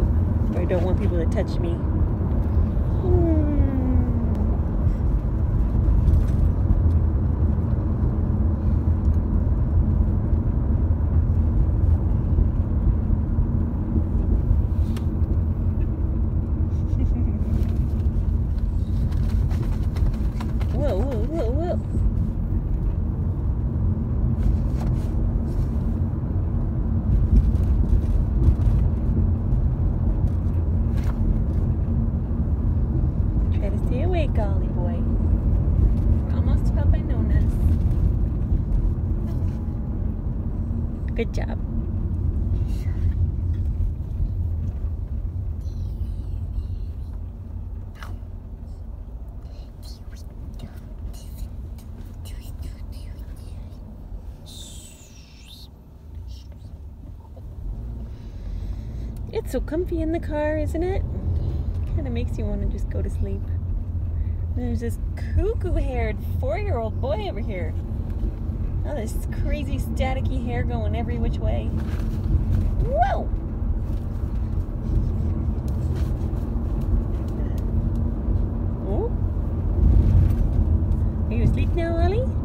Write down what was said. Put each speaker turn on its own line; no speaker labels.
Or I don't want people to touch me. Hmm. Whoa, whoa, whoa, whoa. Awake, Ollie boy. We're almost to Papa Nona's. Good job. It's so comfy in the car, isn't it? Kind of makes you want to just go to sleep. There's this cuckoo haired four year old boy over here. All this crazy staticky hair going every which way. Whoa! Oh. Are you asleep now, Ollie?